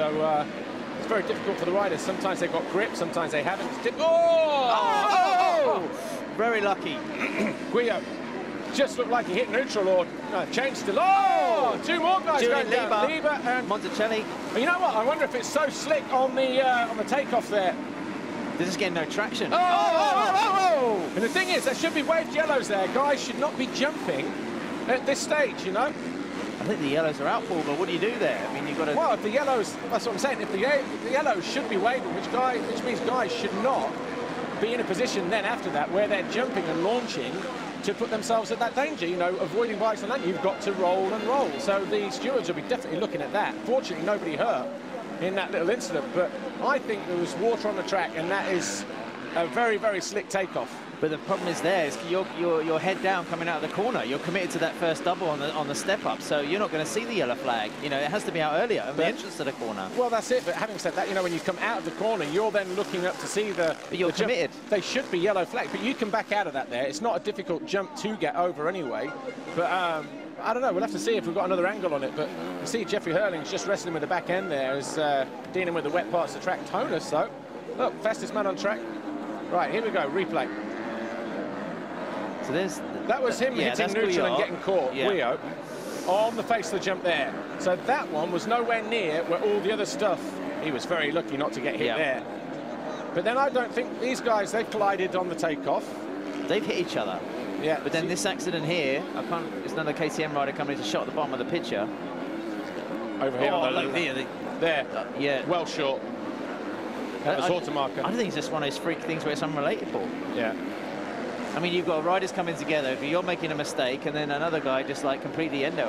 So uh, it's very difficult for the riders. Sometimes they've got grip, sometimes they haven't. Di- oh! Oh! Very lucky. Guillaume just looked like he hit neutral or no, changed to. Oh! Two more guys Julian going. Lieber. Lieber and Monticelli. you know what? I wonder if it's so slick on the uh, on the takeoff there. They're just getting no traction. Oh, oh, oh, oh, oh. And the thing is, there should be waved yellows there. Guys should not be jumping at this stage, you know? I think the yellows are out, Paul, but what do you do there? I mean, you've got to... Well, if the yellows, that's what I'm saying, if the, ye- the yellows should be waving, which, guy, which means guys should not be in a position then after that where they're jumping and launching to put themselves at that danger, you know, avoiding bikes and that, you've got to roll and roll. So the stewards will be definitely looking at that. Fortunately, nobody hurt in that little incident, but I think there was water on the track, and that is a very, very slick takeoff. But the problem is there is you're, you're, you're head down coming out of the corner. You're committed to that first double on the on the step up, so you're not going to see the yellow flag. You know, it has to be out earlier at the entrance to the corner. Well, that's it. But having said that, you know, when you come out of the corner, you're then looking up to see the. But you're the jump. committed. They should be yellow flag, but you can back out of that. There, it's not a difficult jump to get over anyway. But um, I don't know. We'll have to see if we've got another angle on it. But you see, Jeffrey Herlings just wrestling with the back end there, is uh, dealing with the wet parts of the track. Tonus, though, look, fastest man on track. Right, here we go. Replay. So there's That was him yeah, hitting neutral and getting caught. Yeah. Guillod, on the face of the jump there. So that one was nowhere near where all the other stuff. He was very lucky not to get hit Yeah. there. But then I don't think these guys they collided on the takeoff. They've hit each other. Yeah. But then this accident here, I can't. It's another KTM rider coming to shot at the bottom of the picture. over here. oh, on the oh, look left. there. the- There. yeah. Well short. That was I, Automarker. I don't think it's just one of those freak things where it's unrelatable. Yeah. I mean, you've got riders coming together, but you're making a mistake, and then another guy just like completely endo it.